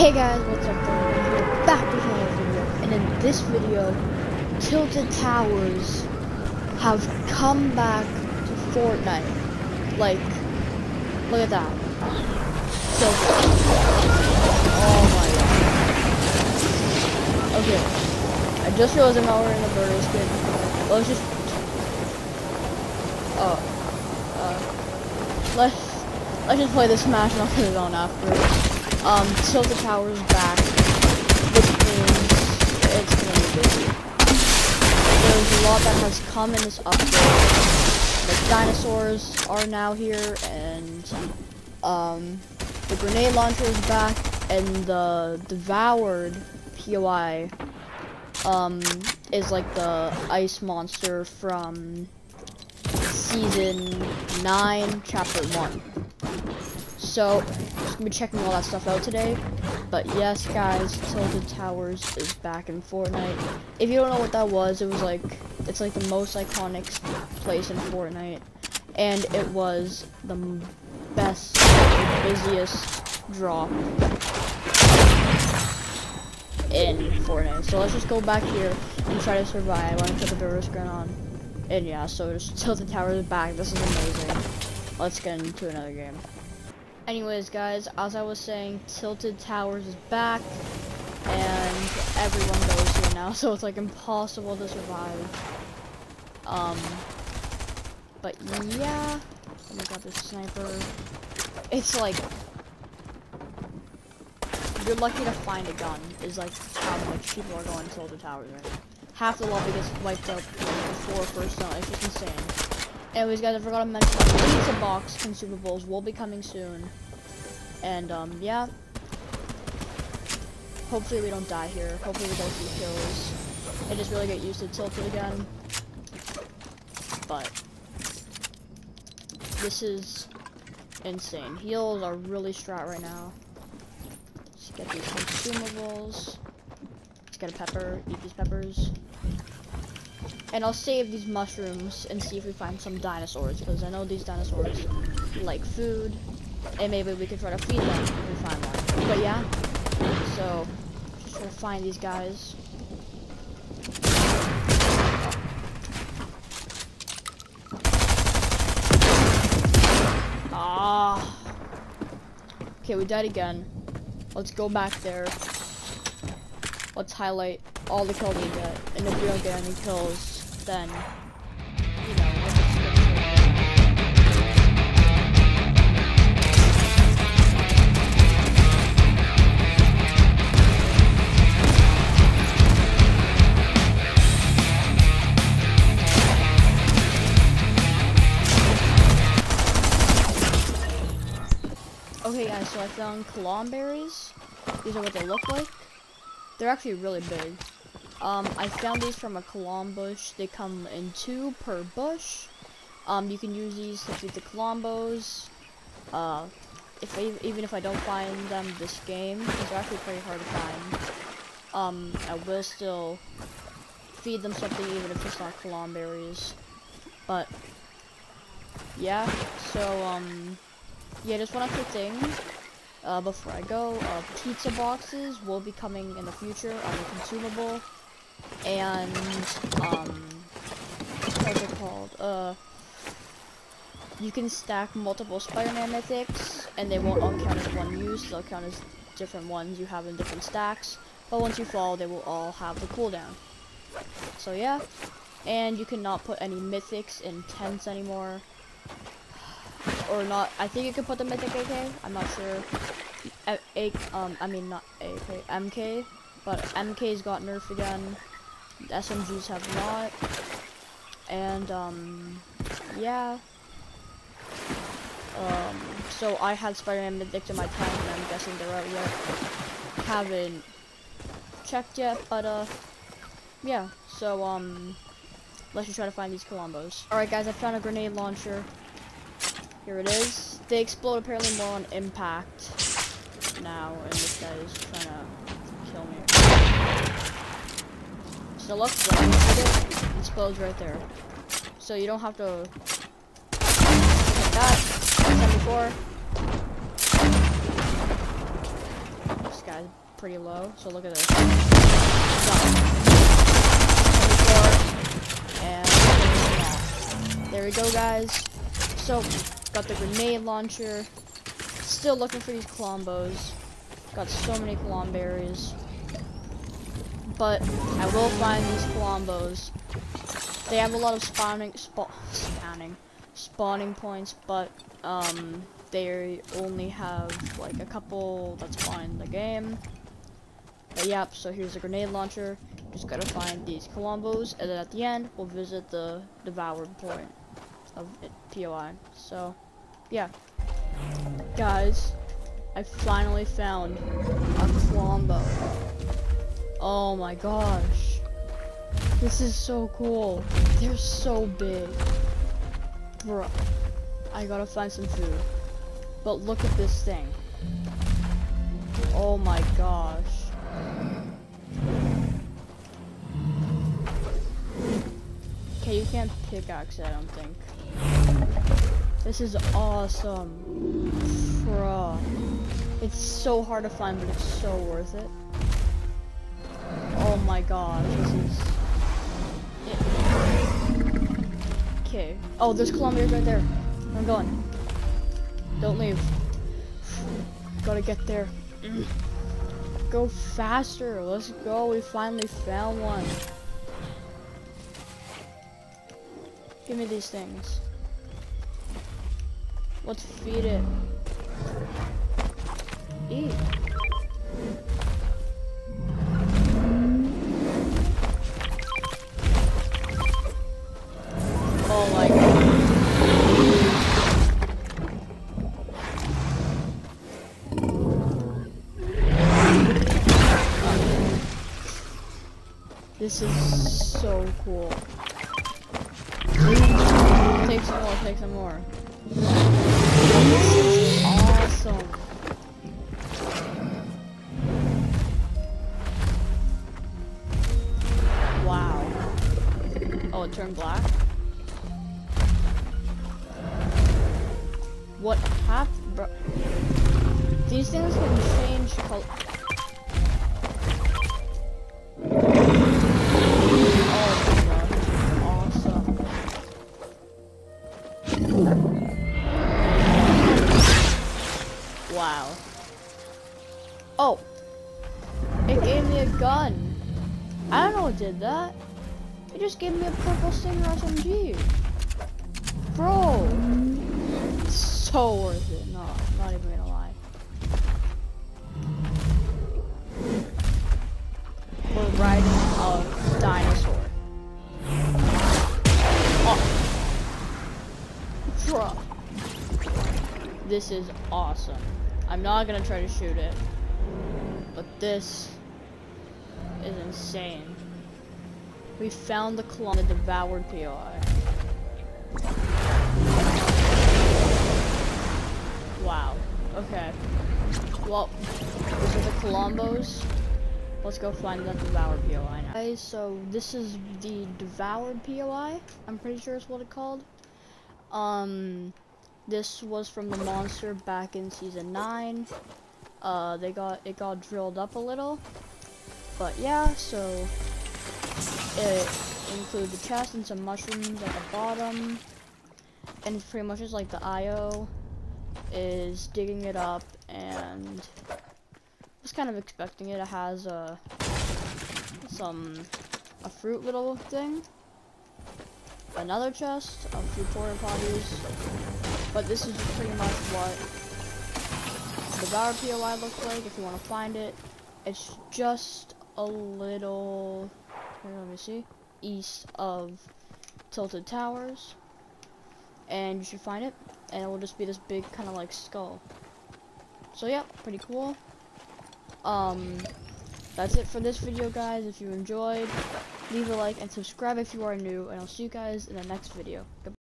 Hey guys, what's up? We're back with another video, and in this video, Tilted Towers have come back to Fortnite. Like, look at that. Tilted. Oh my god. Okay, I just realized I'm not wearing the Birdo skin. Let's just. Oh. Uh. Let's. Let's just play the Smash and I'll put it on after. Um, tilt the Tower's back, which means it's gonna be busy. There's a lot that has come in this update. The dinosaurs are now here, and um, the grenade launcher is back, and the devoured POI um, is like the ice monster from season 9, chapter 1. So, just gonna be checking all that stuff out today. But yes, guys, Tilted Towers is back in Fortnite. If you don't know what that was, it was like, it's like the most iconic place in Fortnite. And it was the best, busiest drop in Fortnite. So let's just go back here and try to survive. I want to put the Burrow screen on. And yeah, so just Tilted Towers is back. This is amazing. Let's get into another game. Anyways, guys, as I was saying, Tilted Towers is back, and everyone goes here now, so it's like impossible to survive. Um, but yeah, oh my god, this sniper, it's like, you're lucky to find a gun, is like how much people are going to Tilted Towers right. Half the lobby gets wiped out before first zone, it's just insane. Anyways, guys, I forgot to mention pizza box consumables will be coming soon. And, um, yeah. Hopefully we don't die here. Hopefully we get a few kills. And just really get used to tilted again. But, this is insane. Heals are really strat right now. Let's get these consumables. Let's get a pepper, eat these peppers. And I'll save these mushrooms and see if we find some dinosaurs, because I know these dinosaurs like food, and maybe we could try to feed them if we find one. But yeah, so, just try to find these guys. Ah. Okay, we died again. Let's go back there. Let's highlight all the kills we get. And if we don't get any kills, then, you know, Okay guys, so I found Klomberries. These are what they look like. They're actually really big. Um, I found these from a column bush. They come in two per bush. Um, you can use these to feed the Klombos. Uh, if I, even if I don't find them this game, because they're actually pretty hard to find, um, I will still feed them something even if it's not Klomberries. But, yeah, so, um, yeah, just one extra thing. Uh, before I go, uh, pizza boxes will be coming in the future on the consumable and um, what's it called? Uh, you can stack multiple Spider-Man mythics, and they won't all count as one use. They'll count as different ones you have in different stacks. But once you fall, they will all have the cooldown. So yeah, and you cannot put any mythics in tents anymore. Or not, I think you can put the mythic AK, I'm not sure. A, A um, I mean not AK, MK, but MK's got nerfed again. SMGs have not. And, um, yeah. Um, so I had Spider-Man Mythic in my tank, and I'm guessing they're out yet. Haven't checked yet, but, uh, yeah. So, um, let's just try to find these Klombos. Alright, guys, I found a grenade launcher. Here it is. They explode apparently more on impact now, and this guy is trying to kill me. Hit it, it explodes right there. So you don't have to that. Like before. This guy's pretty low. So look at this. And there we go, guys. So got the grenade launcher. Still looking for these Klombos. Got so many Klomberries. But I will find these Klombos. They have a lot of spawning, spa spawning, spawning points, but um, they only have like a couple that spawn in the game. But yep, so here's a grenade launcher. Just gotta find these Klombos, and then at the end, we'll visit the devoured point of it, POI. So, yeah. Guys, I finally found a Klombo. Oh my gosh. This is so cool. They're so big. Bro. I gotta find some food. But look at this thing. Oh my gosh. Okay, you can't pickaxe I don't think. This is awesome. Bro. It's so hard to find, but it's so worth it. My gosh, this is... Okay. Oh, there's Klombo's right there. I'm going. Don't leave. Gotta get there. Go faster. Let's go. We finally found one. Give me these things. Let's feed it. Eat. This is so cool. Take some more, take some more. This is awesome. Wow. Oh, it turned black? Did that. It just gave me a purple Stinger SMG. Bro. So worth it. No, not even gonna lie. We're riding a dinosaur. Oh. This is awesome. I'm not gonna try to shoot it. But this is insane. We found the clone that devoured POI. Wow. Okay. Well, these are the Klombos. Let's go find the devoured POI now. Okay, so this is the devoured POI. I'm pretty sure it's what it's called. Um, this was from the monster back in season nine. Uh, they got it got drilled up a little, but yeah. So it includes the chest and some mushrooms at the bottom, and it's pretty much just like the IO is digging it up and was kind of expecting it. It has a some a fruit little thing, another chest, a few porta potties, but this is pretty much what the Bower POI looks like. If you want to find it, it's just a little. Here, let me see, east of Tilted Towers, and you should find it and it will just be this big kind of like skull. So yeah, pretty cool. Um, that's it for this video, guys. If you enjoyed, leave a like and subscribe if you are new, and I'll see you guys in the next video. Goodbye.